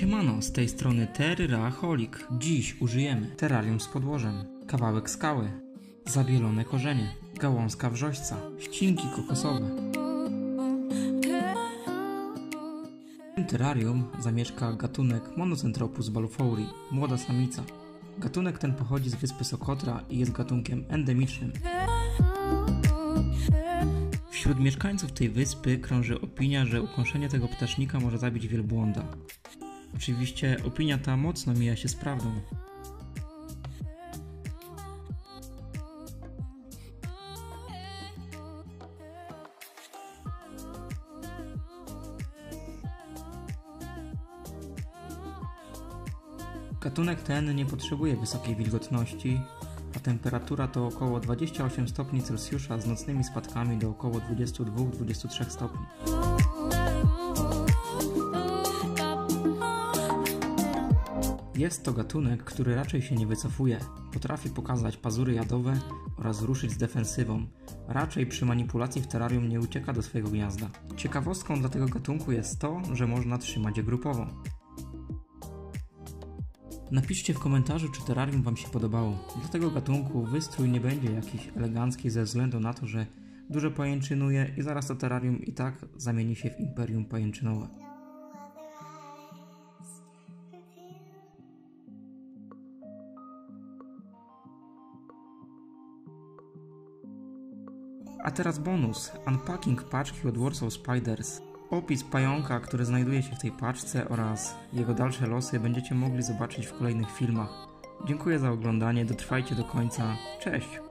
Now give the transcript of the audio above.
Siemano, z tej strony Terraholik. Dziś użyjemy terrarium z podłożem, kawałek skały, zabielone korzenie, gałązka wrzośca, ścinki kokosowe. W tym terrarium zamieszka gatunek Monocentropus balfouri, młoda samica. Gatunek ten pochodzi z wyspy Sokotra i jest gatunkiem endemicznym. Wśród mieszkańców tej wyspy krąży opinia, że ukąszenie tego ptasznika może zabić wielbłąda. Oczywiście opinia ta mocno mija się z prawdą. Gatunek ten nie potrzebuje wysokiej wilgotności, a temperatura to około 28 stopni Celsjusza z nocnymi spadkami do około 22-23 stopni. Jest to gatunek, który raczej się nie wycofuje. Potrafi pokazać pazury jadowe oraz ruszyć z defensywą. Raczej przy manipulacji w terrarium nie ucieka do swojego gniazda. Ciekawostką dla tego gatunku jest to, że można trzymać je grupowo. Napiszcie w komentarzu, czy terrarium Wam się podobało. Dla tego gatunku wystrój nie będzie jakiś elegancki ze względu na to, że dużo pajęczynuje i zaraz to terrarium i tak zamieni się w imperium pajęczynowe. A teraz bonus. Unpacking paczki od Warsaw Spiders. Opis pająka, który znajduje się w tej paczce oraz jego dalsze losy będziecie mogli zobaczyć w kolejnych filmach. Dziękuję za oglądanie, dotrwajcie do końca. Cześć!